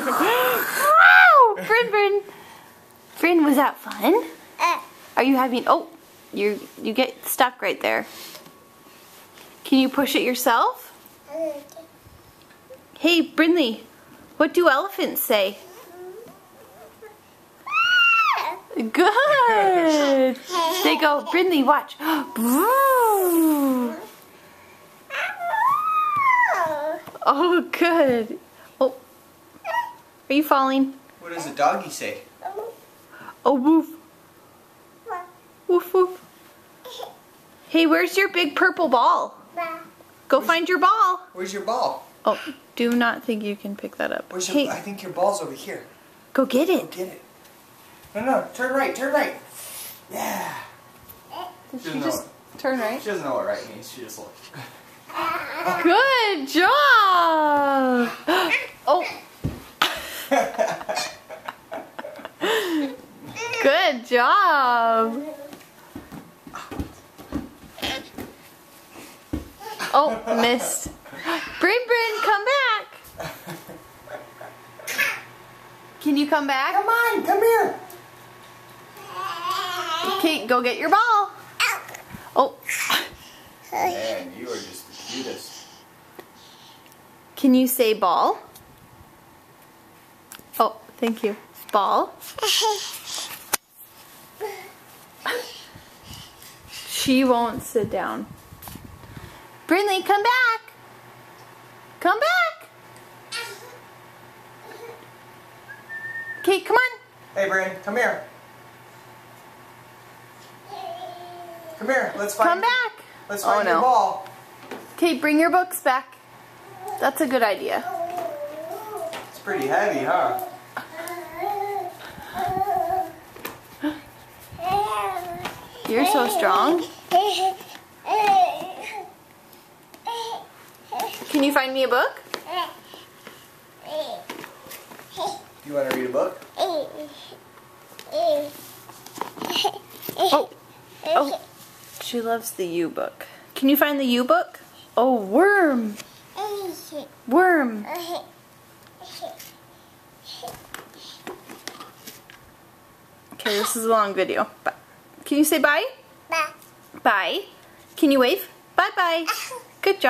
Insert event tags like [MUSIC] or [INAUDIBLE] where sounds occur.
wow! Bryn, Bryn. Bryn, was that fun? Eh. Are you having, oh, you you get stuck right there. Can you push it yourself? Hey, Brinley, what do elephants say? Good. They go, Brinley, watch. [GASPS] oh, good. Oh, are you falling? What does a doggy say? Oh, woof. Woof, woof. Hey, where's your big purple ball? Go find your ball. Where's your ball? Oh, do not think you can pick that up. Where's your, I think your ball's over here. go get Go it. get it. No, no, turn right, turn right. Yeah. Did She she doesn't just turn right? She doesn't know what right means. She just looks. [LAUGHS] Good job. Oh, good job. Oh, missed. Bryn, Bryn, come back. Can you come back? Come on, come here. Okay, go get your ball. Oh, Man, you are just the cutest. can you say ball? Oh, thank you. Ball. [LAUGHS] She won't sit down. Brinley, come back. Come back. Okay, come on. Hey, Bryn, come here. Come here. Let's find. Come back. Let's Oh, find your no. ball. Okay, bring your books back. That's a good idea. It's pretty heavy, huh? You're so strong. Can you find me a book? You want to read a book? Oh. Oh. She loves the U book. Can you find the U book? Oh, worm. Worm. Okay, this is a long video. But can you say bye? Bye. Can you wave? Bye bye. [LAUGHS] Good job.